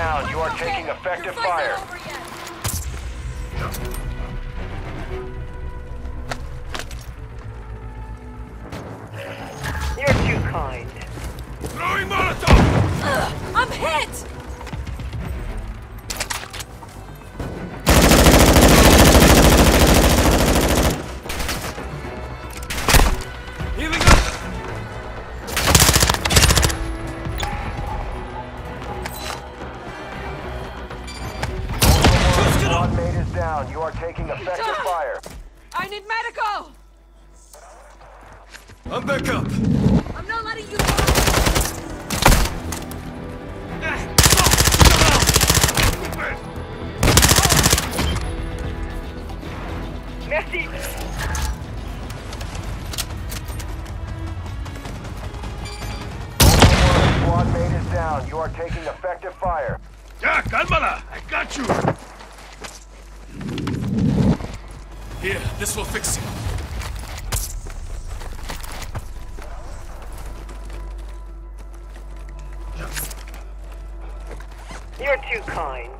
down. You are taking effective Your fight's fire. Squad mate is down. You are taking effective ah! fire. I need medical! I'm back up! I'm not letting you go! Merci. Squad mate is down. You are taking effective fire. Yeah, cálmala! I got you! Here, this will fix you. You're too kind.